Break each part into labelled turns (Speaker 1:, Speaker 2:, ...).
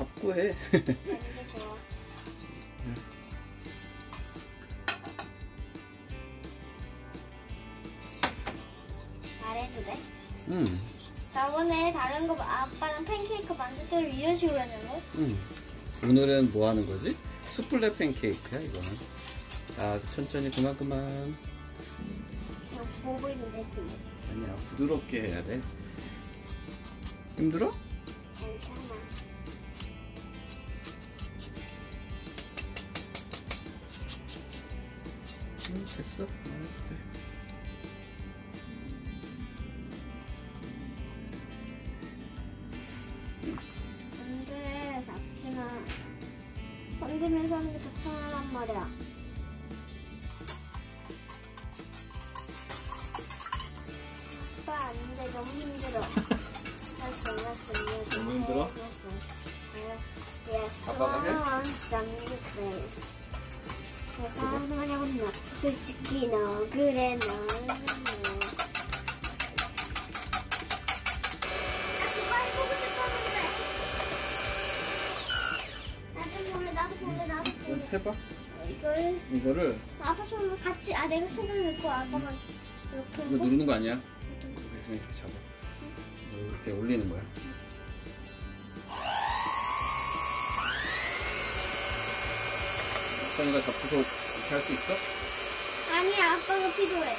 Speaker 1: 잡고 해.
Speaker 2: 냄새 좋아. 말해도 돼?
Speaker 1: 응,
Speaker 2: 저번에 다른 거 아빠랑 팬케이크 만들 때를 이런 식으로 했는데?
Speaker 1: 응. 오늘은 뭐 하는 거지? 수플레 팬케이크야 이거는. 자, 천천히 그만 그만.
Speaker 2: 그냥.
Speaker 1: 아니야, 부드럽게 해야 돼. 힘들어? 응, 됐어. 안 해도 돼.
Speaker 2: 근데 작지만 건들면서 하는 게 더 편하단 말이야. 오빠 안 돼 너무 힘들어. 알았어 알았어.
Speaker 1: 너무 힘들어?
Speaker 2: 알았어. Yes,
Speaker 1: 아빠가 해?
Speaker 2: I want some new place. 내가 하냐고 나 솔직히 너 그래 볼래.
Speaker 1: 해봐.
Speaker 2: 이걸
Speaker 1: 이거를
Speaker 2: 아빠 손을 같이 아 내가 손을 넣고 아빠가 이렇게
Speaker 1: 이거 누르는 거 아니야? 이렇게 이렇게 잡아. 이렇게 올리는 거야. 선이가 잡고서 이렇게 할 수 있어?
Speaker 2: 아니야 아빠가 필요해.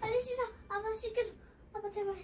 Speaker 2: 빨리 씻어. 아빠 씻겨줘. 아빠 제발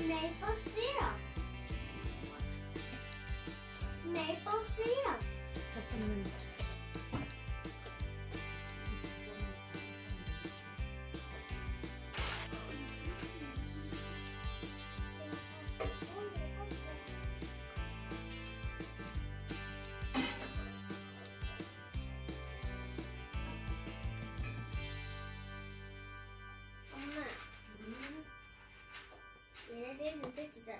Speaker 2: maple syrup, maple syrup. 边，你自己整。